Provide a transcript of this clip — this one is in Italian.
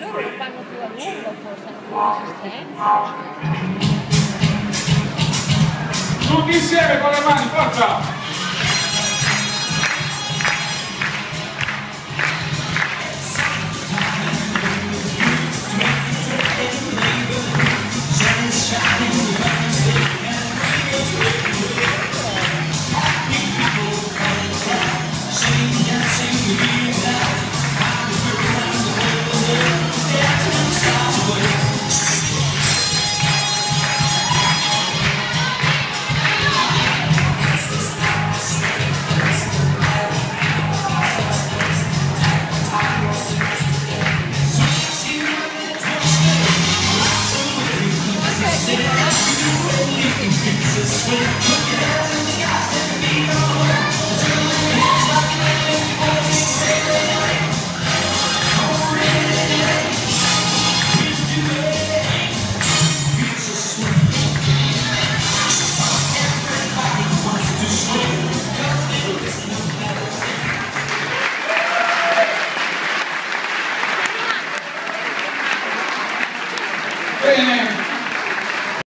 loro lo fanno più a lungo forse, hanno più resistenza. Tutti insieme con le mani, forza! Amen.